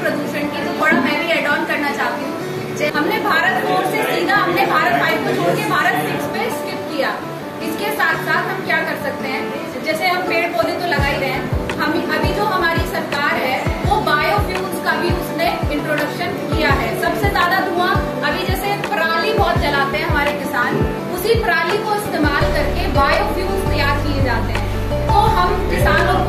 प्रदूषण की तो थोड़ा मैं भी एड ऑन करना चाहती हूँ। हमने भारत फोर से सीधा, हमने भारत फाइव को छोड़ के भारत सिक्स पे स्किप किया। इसके साथ साथ हम क्या कर सकते हैं? जैसे हम पेड़ पौधे तो लगा ही रहे हैं, हम अभी जो हमारी सरकार है, वो बायोफ्यूल्स का भी उसने इंट्रोडक्शन किया है। सबसे ज़्यादा धुआँ, अभी जैसे पराली बहुत जलाते हैं हमारे किसान, उसी पराली को इस्तेमाल करके बायोफ्यूल्स तैयार किए जाते हैं। तो हम किसानों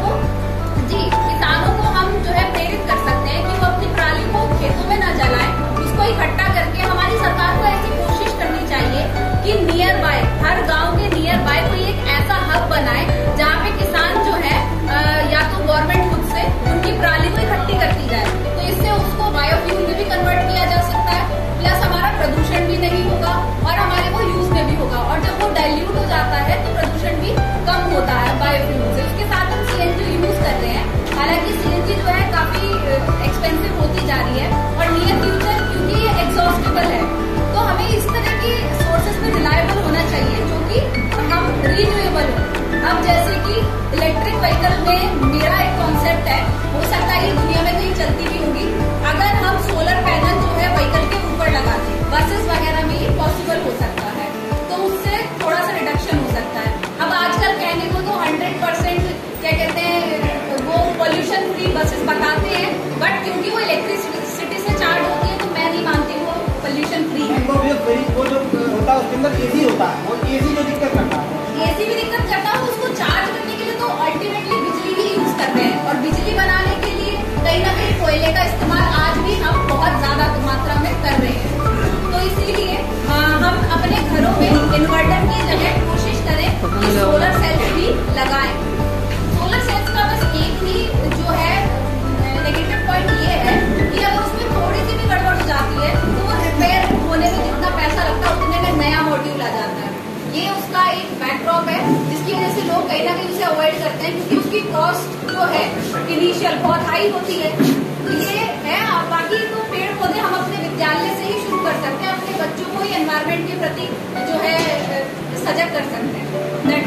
इससे उसको बायोफ्यूल में भी कन्वर्ट किया जा सकता है। प्लस हमारा प्रदूषण भी नहीं होगा और हमारे वो यूज़ में भी होगा। और जब वो डाइल्यूट हो जाता है तो प्रदूषण भी कम होता है बायोफ्यूल से। उसके साथ हम सीएनजी यूज़ कर रहे हैं। हालाँकि सीएनजी जो है काफ़ी एक्सपेंसिव होती जा रही है और नियर फ्यूचर क्योंकि ये एग्जॉस्टेबल है तो हमें इस तरह की सोर्सेज में रिलायबल होना चाहिए, जो कि हम रिन्यूएबल हो। अब जैसे कि इलेक्ट्रिक व्हीकल में पॉल्यूशन फ्री बसेस बताते हैं बट क्योंकि वो इलेक्ट्रिसिटी से चार्ज होती है तो मैं नहीं मानती वो पॉल्यूशन फ्री है। वो जो होता है उसके अंदर एसी होता है वो एसी जो दिक्कत करता है। एसी भी दिक्कत करता है उसको चार्ज करने के लिए तो अल्टीमेटली बिजली भी यूज़ करते हैं। और बिजली बनाने के लिए कहीं ना कहीं कोयले का इस्तेमाल आज भी हम बहुत ज़्यादा मात्रा में कर रहे हैं। तो इसीलिए हम अपने घरों में इन्वर्टर की जगह कोशिश करें कि सोलर ये उसका एक बैकड्रॉप है, जिसकी वजह से लोग कहीं ना कहीं उसे अवॉइड करते हैं, क्योंकि उसकी कॉस्ट जो है इनिशियल बहुत हाई होती है। तो ये है बाकी तो पेड़ पौधे हम अपने विद्यालय से ही शुरू कर सकते हैं, अपने बच्चों को ही एनवायरमेंट के प्रति जो है सजग कर सकते हैं।